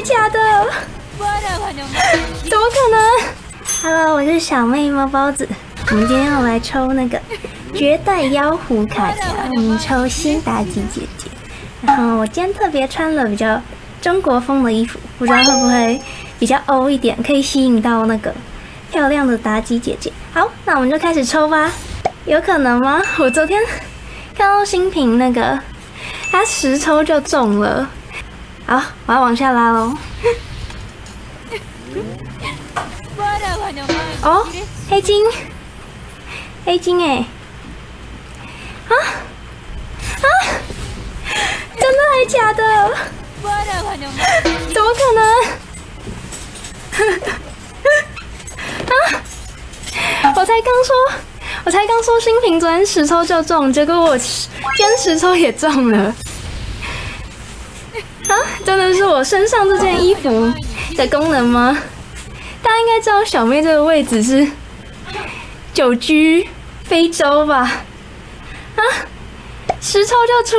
的假的？怎么可能？Hello，我是小妹猫包子。我们今天要来抽那个绝代妖狐卡夹，我们抽新妲己姐姐。然后我今天特别穿了比较中国风的衣服，不知道会不会比较欧一点，可以吸引到那个漂亮的妲己姐姐。好，那我们就开始抽吧。有可能吗？我昨天看到新品那个，它十抽就中了。好，我要往下拉喽。哦，黑金，黑金哎！啊啊！真的还假的？怎么可能？啊！我才刚说，我才刚说新品昨天十抽就中，结果我今天十抽也中了。啊，真的是我身上这件衣服的功能吗？大家应该知道小妹这个位置是久居非洲吧？啊，十抽就出。